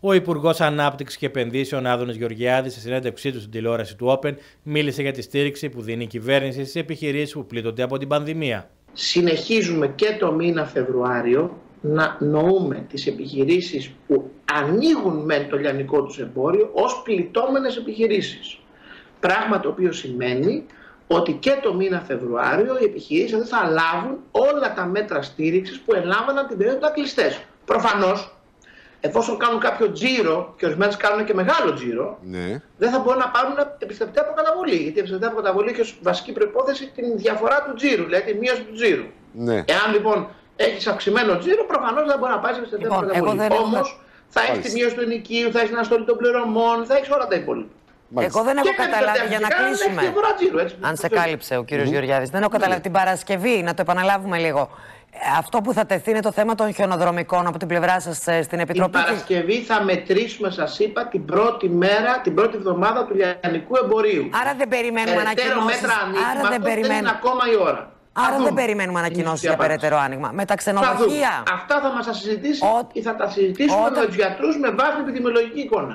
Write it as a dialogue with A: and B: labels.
A: Ο Υπουργός Ανάπτυξης και Επενδύσεων Άδωνης Γεωργιάδης, σε συνέντευξή του στην τηλεόραση του Open, μίλησε για τη στήριξη που δίνει η κυβέρνηση στις επιχειρήσεις που πλήττονται από την πανδημία.
B: Συνεχίζουμε και το μήνα Φεβρουάριο να νοούμε τις επιχειρήσεις που ανοίγουν με το λιανικό τους εμπόριο ως πληττόμενες επιχειρήσεις. Πράγμα το οποίο σημαίνει ότι και το μήνα Φεβρουάριο οι επιχειρήσεις δεν θα λάβουν όλα τα μέτρα στήριξης που ελάμβαναν την περίοδο των κλειστές. Προφανώς εφόσον κάνουν κάποιο τζίρο, και ορισμένες κάνουν και μεγάλο τζίρο,
C: Ναι.
B: δεν θα μπορούν να πάρουν επιστρεπτή αποκαταβολή. Γιατί η επιστρεπτή αποκαταβολή έχει ως βασική προπόθεση την διαφορά του τζίρου, δηλαδή τη μείωση του τζίρου.
C: Ναι.
B: Εάν λοιπόν έχεις αυξημένο τζίρο, προφανώς δεν μπορεί να πάρεις επιστρεπτή
D: Λοιπόν, εγώ
B: αποκαταβολή.
D: δεν έχω-
B: Όμως θα έχεις τη
C: Μάλιστα.
B: μείωση του ενοικίου, θα έχεις την αναστολή των πληρωμών, θα έχεις όλα τα υπόλοιπα.
C: Μάλιστα.
D: Εγώ δεν έχω
B: Και κάτι
D: καταλάβει
B: τέτοια
D: για να
B: φυσικά, δεν
D: κλείσουμε.
B: έχει διαφορά τζίρου, έτσι,
D: Αν σε
B: το
D: κάλυψε ο κύριος Γεωργιάδης. Δεν έχω καταλάβει την Παρασκευή, να το επαναλάβουμε λίγο. Ε, Αυτό που θα τεθεί είναι το θέμα των χιονοδρομικών από την πλευρά σας στην
B: Την
D: Επιτροπή.
B: Παρασκευή θα μετρήσουμε, σας είπα, την πρώτη μέρα, την πρώτη εβδομάδα του λιανικού εμπορίου.
D: Άρα δεν περιμένουμε
B: Περαιτέρω
D: ανακοινώσεις.
B: μέτρα ανοίγματος,
D: Άρα δεν
B: δεν είναι
D: περιμένουμε.
B: ακόμα η ώρα. Θα
D: Άρα δεν
B: δούμε.
D: περιμένουμε
B: Είναι
D: ανακοινώσεις
B: σωστή
D: για
B: απάντηση.
D: περαιτέρω άνοιγμα. Με τα
B: Θα δούμε.
D: ξενοδοχεία.
B: Αυτά θα μας τα συζητήσει
D: Ό-
B: ή θα τα συζητήσουμε
D: όταν-
B: με τους γιατρούς με βάση την επιδημιολογική εικόνα.